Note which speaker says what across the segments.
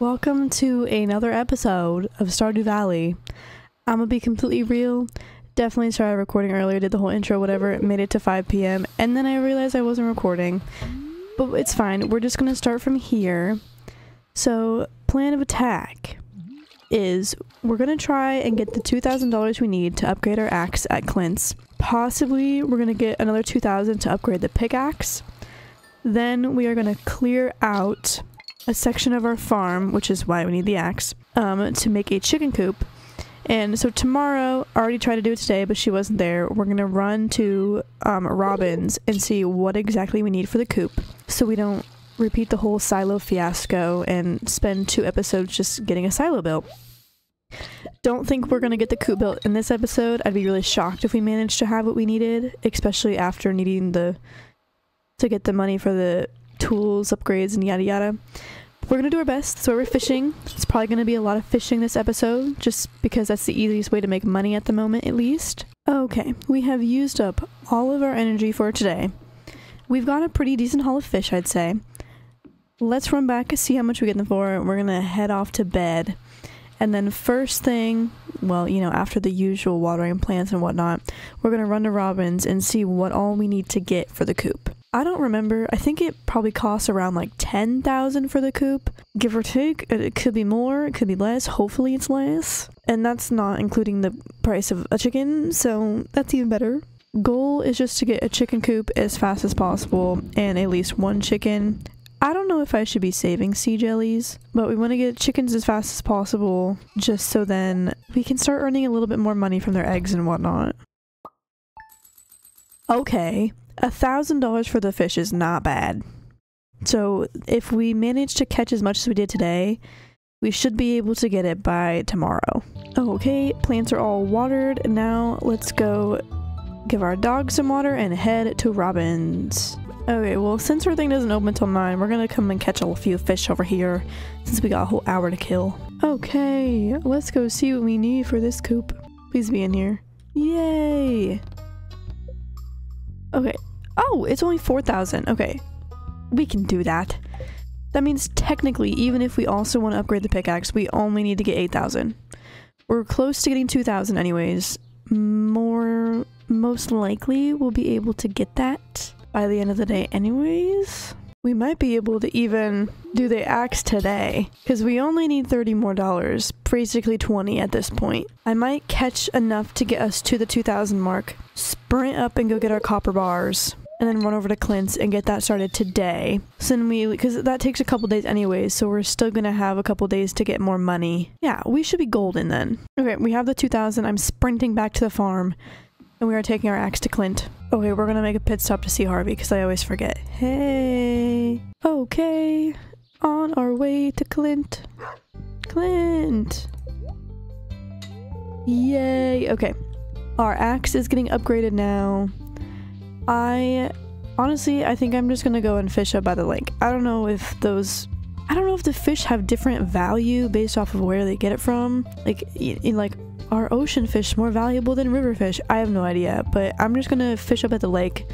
Speaker 1: Welcome to another episode of Stardew Valley. I'm gonna be completely real. Definitely started recording earlier, did the whole intro, whatever, made it to 5 p.m., and then I realized I wasn't recording. But it's fine, we're just gonna start from here. So, plan of attack is we're gonna try and get the $2,000 we need to upgrade our axe at Clint's. Possibly, we're gonna get another 2000 to upgrade the pickaxe. Then we are gonna clear out a section of our farm, which is why we need the axe, um, to make a chicken coop. And so tomorrow, I already tried to do it today, but she wasn't there. We're gonna run to um, Robin's and see what exactly we need for the coop, so we don't repeat the whole silo fiasco and spend two episodes just getting a silo built. Don't think we're gonna get the coop built in this episode. I'd be really shocked if we managed to have what we needed, especially after needing the to get the money for the tools, upgrades, and yada yada. We're gonna do our best. So we're fishing. It's probably gonna be a lot of fishing this episode, just because that's the easiest way to make money at the moment, at least. Okay, we have used up all of our energy for today. We've got a pretty decent haul of fish, I'd say. Let's run back and see how much we get them for. We're gonna head off to bed. And then first thing, well, you know, after the usual watering plants and whatnot, we're gonna run to Robin's and see what all we need to get for the coop. I don't remember. I think it probably costs around like 10,000 for the coop, give or take. It could be more, it could be less. Hopefully it's less. And that's not including the price of a chicken, so that's even better. Goal is just to get a chicken coop as fast as possible and at least one chicken. I don't know if I should be saving sea jellies, but we want to get chickens as fast as possible just so then we can start earning a little bit more money from their eggs and whatnot. Okay, a thousand dollars for the fish is not bad. So if we manage to catch as much as we did today, we should be able to get it by tomorrow. Okay, plants are all watered. Now let's go give our dog some water and head to Robin's. Okay, well, since our thing doesn't open until 9, we're gonna come and catch a few fish over here since we got a whole hour to kill. Okay, let's go see what we need for this coop. Please be in here. Yay! Okay. Oh, it's only 4,000. Okay. We can do that. That means technically, even if we also want to upgrade the pickaxe, we only need to get 8,000. We're close to getting 2,000 anyways. More, most likely we'll be able to get that by the end of the day anyways. We might be able to even do the axe today because we only need 30 more dollars, basically 20 at this point. I might catch enough to get us to the 2000 mark, sprint up and go get our copper bars, and then run over to Clint's and get that started today. So then we, because that takes a couple days anyways, so we're still gonna have a couple days to get more money. Yeah, we should be golden then. Okay, we have the 2000. I'm sprinting back to the farm and we are taking our axe to Clint. Okay, we're gonna make a pit stop to see Harvey because I always forget. Hey. Okay. On our way to Clint. Clint. Yay. Okay. Our axe is getting upgraded now. I honestly, I think I'm just gonna go and fish up by the lake. I don't know if those I don't know if the fish have different value based off of where they get it from. Like, in like, are ocean fish more valuable than river fish? I have no idea, but I'm just gonna fish up at the lake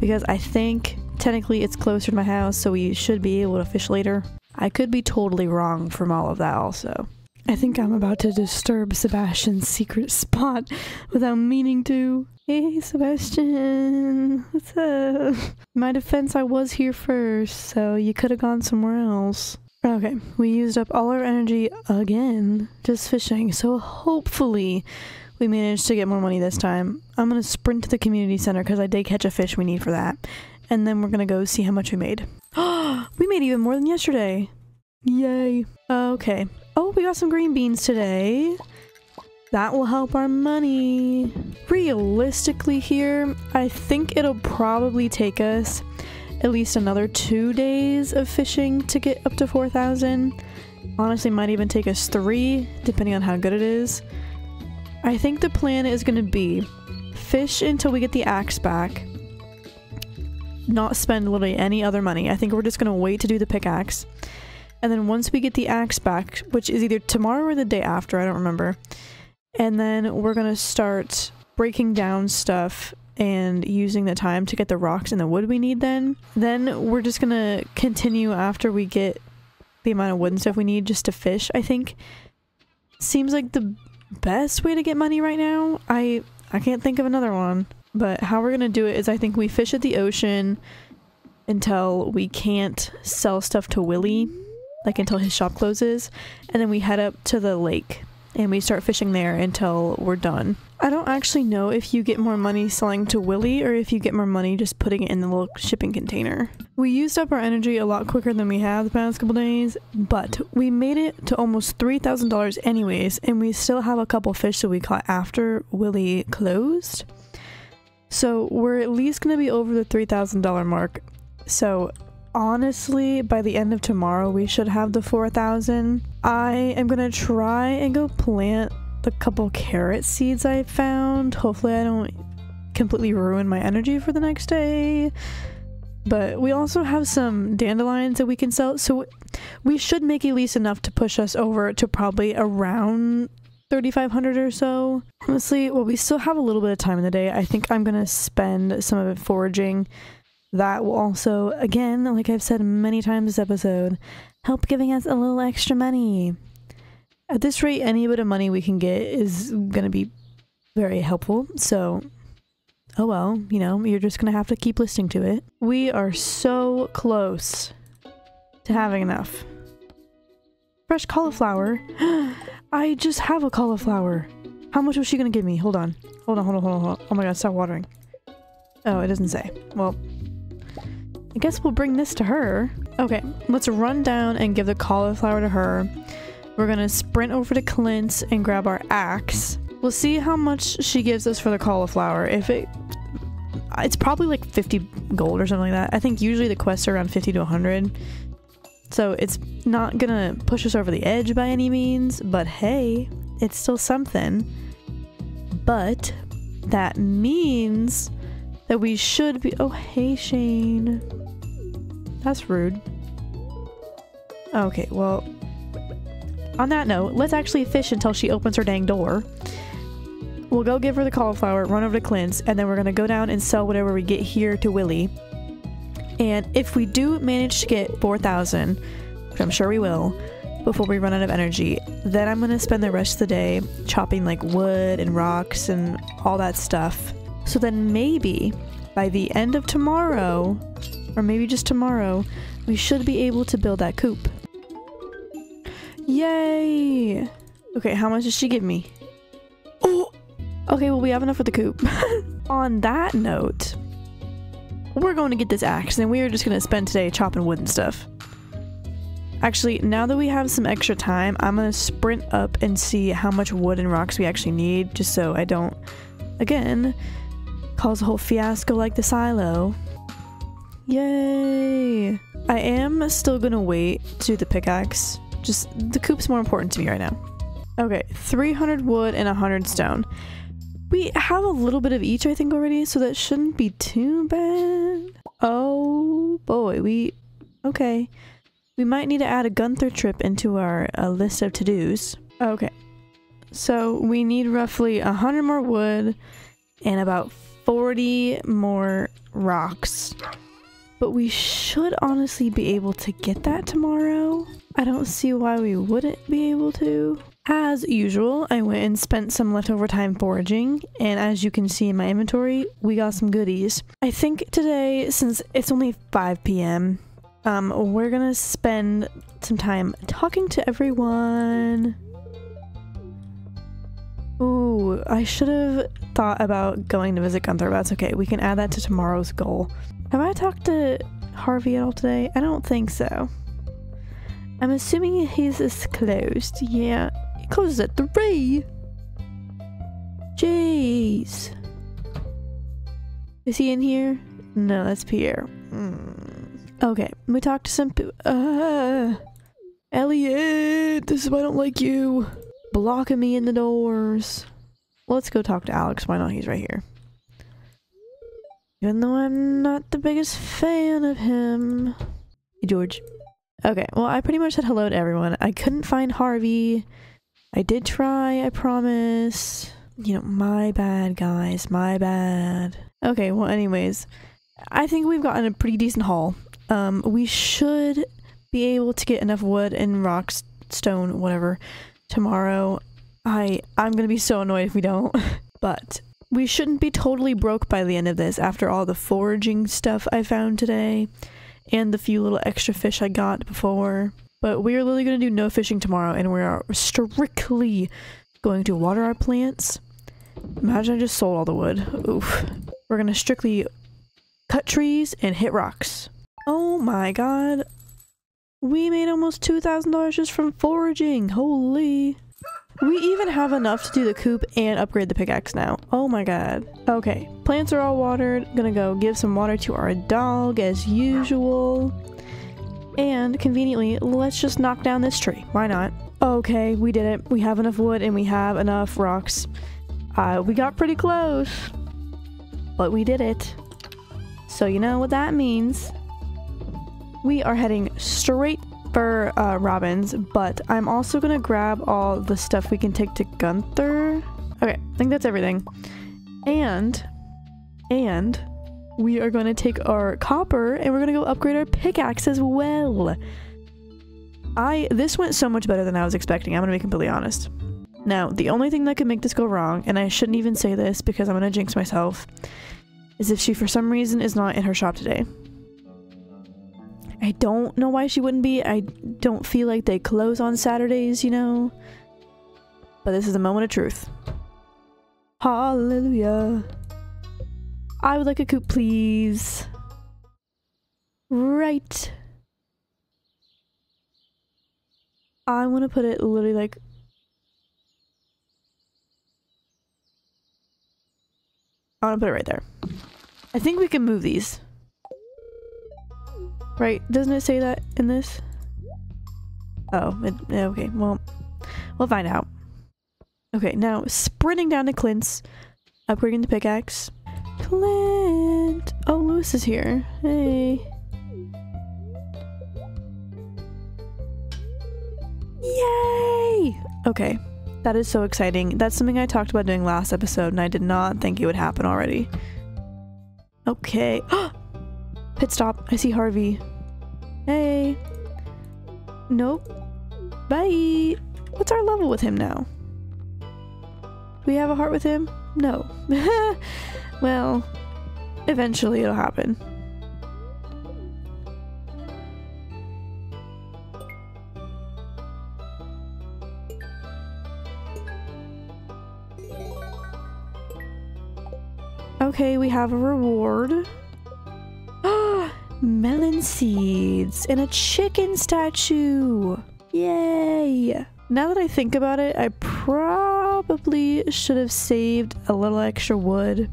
Speaker 1: because I think technically it's closer to my house, so we should be able to fish later. I could be totally wrong from all of that also. I think I'm about to disturb Sebastian's secret spot without meaning to. Hey, Sebastian, what's up? My defense, I was here first, so you could have gone somewhere else. Okay, we used up all our energy again just fishing, so hopefully we managed to get more money this time. I'm gonna sprint to the community center because I did catch a fish we need for that. And then we're gonna go see how much we made. we made even more than yesterday. Yay. Okay. Oh, we got some green beans today. That will help our money. Realistically here, I think it'll probably take us at least another two days of fishing to get up to 4,000. Honestly, might even take us three, depending on how good it is. I think the plan is going to be fish until we get the axe back. Not spend literally any other money. I think we're just going to wait to do the pickaxe. And then once we get the axe back, which is either tomorrow or the day after, I don't remember. And then we're going to start breaking down stuff and using the time to get the rocks and the wood we need then. Then we're just to continue after we get the amount of wood and stuff we need just to fish, I think seems like the best way to get money right now. I I can't think of another one. But how we're gonna do it is I think we fish at the ocean until we can't sell stuff to Willy, like until his shop closes, and then we head up to the lake and we start fishing there until we're done. I don't actually know if you get more money selling to Willy or if you get more money just putting it in the little shipping container. We used up our energy a lot quicker than we have the past couple days, but we made it to almost $3,000 anyways, and we still have a couple fish that we caught after Willy closed. So we're at least going to be over the $3,000 mark. So honestly, by the end of tomorrow, we should have the 4,000. I am gonna try and go plant the couple carrot seeds I found. Hopefully I don't completely ruin my energy for the next day. But we also have some dandelions that we can sell, so we should make at least enough to push us over to probably around 3500 or so. Honestly, well, we still have a little bit of time in the day. I think I'm gonna spend some of it foraging that will also, again, like I've said many times this episode, help giving us a little extra money. At this rate, any bit of money we can get is going to be very helpful. So, oh well, you know, you're just going to have to keep listening to it. We are so close to having enough. Fresh cauliflower. I just have a cauliflower. How much was she going to give me? Hold on. Hold on, hold on, hold on, hold on. Oh my god, stop watering. Oh, it doesn't say. Well, I guess we'll bring this to her. Okay, let's run down and give the cauliflower to her. We're gonna sprint over to Clint's and grab our axe. We'll see how much she gives us for the cauliflower. If it... It's probably like 50 gold or something like that. I think usually the quests are around 50 to 100. So it's not gonna push us over the edge by any means, but hey, it's still something. But that means that we should be- oh hey Shane. That's rude. Okay, well, on that note, let's actually fish until she opens her dang door. We'll go give her the cauliflower, run over to Clint's, and then we're gonna go down and sell whatever we get here to Willy. And if we do manage to get 4,000, which I'm sure we will, before we run out of energy, then I'm gonna spend the rest of the day chopping like wood and rocks and all that stuff. So then maybe by the end of tomorrow, or maybe just tomorrow, we should be able to build that coop. Yay! Okay, how much does she give me? Oh! Okay, well we have enough for the coop. On that note, we're going to get this axe and we are just going to spend today chopping wood and stuff. Actually, now that we have some extra time, I'm going to sprint up and see how much wood and rocks we actually need, just so I don't, again, cause a whole fiasco like the silo. Yay! I am still gonna wait to the pickaxe. Just, the coop's more important to me right now. Okay, 300 wood and 100 stone. We have a little bit of each, I think, already, so that shouldn't be too bad. Oh boy, we... Okay. We might need to add a Gunther trip into our uh, list of to-dos. Okay. So we need roughly 100 more wood and about 40 more rocks. But we should honestly be able to get that tomorrow. I don't see why we wouldn't be able to. As usual, I went and spent some leftover time foraging, and as you can see in my inventory, we got some goodies. I think today, since it's only 5 p.m., um, we're gonna spend some time talking to everyone. Ooh, I should have thought about going to visit Gunther, but that's okay. We can add that to tomorrow's goal. Have I talked to Harvey at all today? I don't think so. I'm assuming his is closed. Yeah, it closes at 3. Jeez. Is he in here? No, that's Pierre. Mm. Okay, we talked to some. Uh, Elliott, this is why I don't like you. Blocking me in the doors. Let's go talk to Alex. Why not? He's right here. Even though I'm not the biggest fan of him. Hey, George. Okay, well, I pretty much said hello to everyone. I couldn't find Harvey. I did try, I promise. You know, my bad, guys. My bad. Okay, well, anyways. I think we've gotten a pretty decent haul. Um, we should be able to get enough wood and rocks, stone, whatever, tomorrow. I I'm gonna be so annoyed if we don't. but we shouldn't be totally broke by the end of this after all the foraging stuff I found today and the few little extra fish I got before. But we are literally going to do no fishing tomorrow and we are strictly going to water our plants. Imagine I just sold all the wood. Oof. We're going to strictly cut trees and hit rocks. Oh my god. We made almost $2,000 just from foraging. Holy. We even have enough to do the coop and upgrade the pickaxe now. Oh my god. Okay, plants are all watered. Gonna go give some water to our dog as usual. And conveniently, let's just knock down this tree. Why not? Okay, we did it. We have enough wood and we have enough rocks. Uh, we got pretty close. But we did it. So you know what that means. We are heading straight for uh, Robin's, but I'm also gonna grab all the stuff we can take to Gunther. Okay, I think that's everything. And, and we are gonna take our copper and we're gonna go upgrade our pickaxe as well. I, this went so much better than I was expecting, I'm gonna be completely honest. Now, the only thing that could make this go wrong, and I shouldn't even say this because I'm gonna jinx myself, is if she for some reason is not in her shop today. I don't know why she wouldn't be. I don't feel like they close on Saturdays, you know? But this is a moment of truth. Hallelujah. I would like a coop, please. Right. I want to put it literally like... I want to put it right there. I think we can move these. Right, doesn't it say that in this? Oh, it, okay, well, we'll find out. Okay, now sprinting down to Clint's, upgrading the pickaxe. Clint! Oh, Lewis is here. Hey. Yay! Okay, that is so exciting. That's something I talked about doing last episode, and I did not think it would happen already. Okay. Pit stop. I see Harvey. Hey. Nope. Bye. What's our level with him now? Do we have a heart with him? No. well, eventually it'll happen. Okay, we have a reward. Melon seeds and a chicken statue. Yay. Now that I think about it, I probably should have saved a little extra wood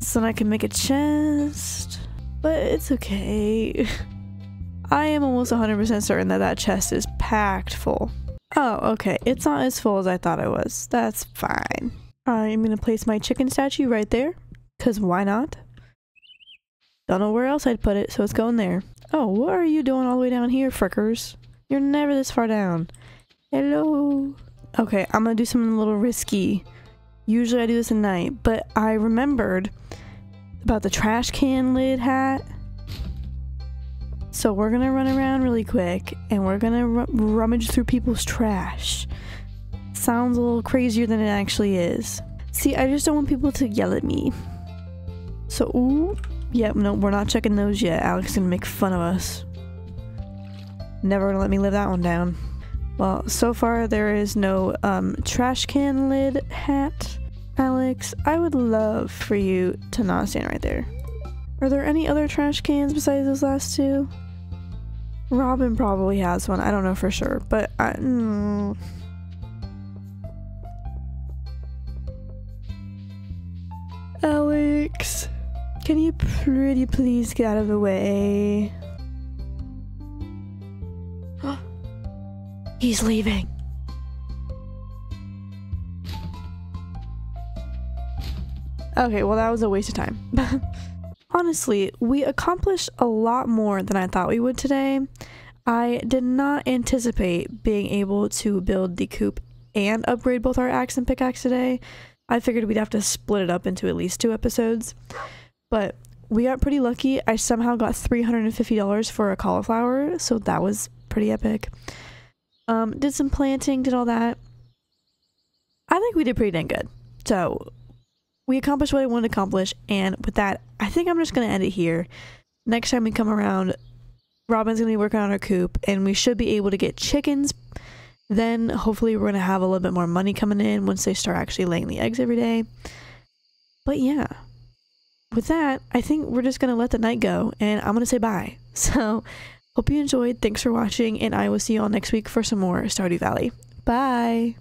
Speaker 1: so that I can make a chest. But it's okay. I am almost 100% certain that that chest is packed full. Oh, okay. It's not as full as I thought it was. That's fine. I'm gonna place my chicken statue right there. Because why not? Don't know where else I'd put it, so it's going there. Oh, what are you doing all the way down here, frickers? You're never this far down. Hello. Okay, I'm gonna do something a little risky. Usually I do this at night, but I remembered about the trash can lid hat. So we're gonna run around really quick and we're gonna rummage through people's trash. Sounds a little crazier than it actually is. See, I just don't want people to yell at me. So, ooh, Yep, no, we're not checking those yet. Alex is gonna make fun of us. Never gonna let me live that one down. Well, so far there is no um, trash can lid hat. Alex, I would love for you to not stand right there. Are there any other trash cans besides those last two? Robin probably has one. I don't know for sure, but I. Mm. Can you pretty please get out of the way? He's leaving. Okay, well that was a waste of time. Honestly, we accomplished a lot more than I thought we would today. I did not anticipate being able to build the coop and upgrade both our axe and pickaxe today. I figured we'd have to split it up into at least two episodes. But we got pretty lucky. I somehow got $350 for a cauliflower, so that was pretty epic. Um, did some planting, did all that. I think we did pretty dang good. So we accomplished what I wanted to accomplish, and with that, I think I'm just gonna end it here. Next time we come around, Robin's gonna be working on our coop, and we should be able to get chickens. Then hopefully we're gonna have a little bit more money coming in once they start actually laying the eggs every day. But yeah, with that, I think we're just gonna let the night go, and I'm gonna say bye. So hope you enjoyed. Thanks for watching, and I will see you all next week for some more Stardew Valley. Bye.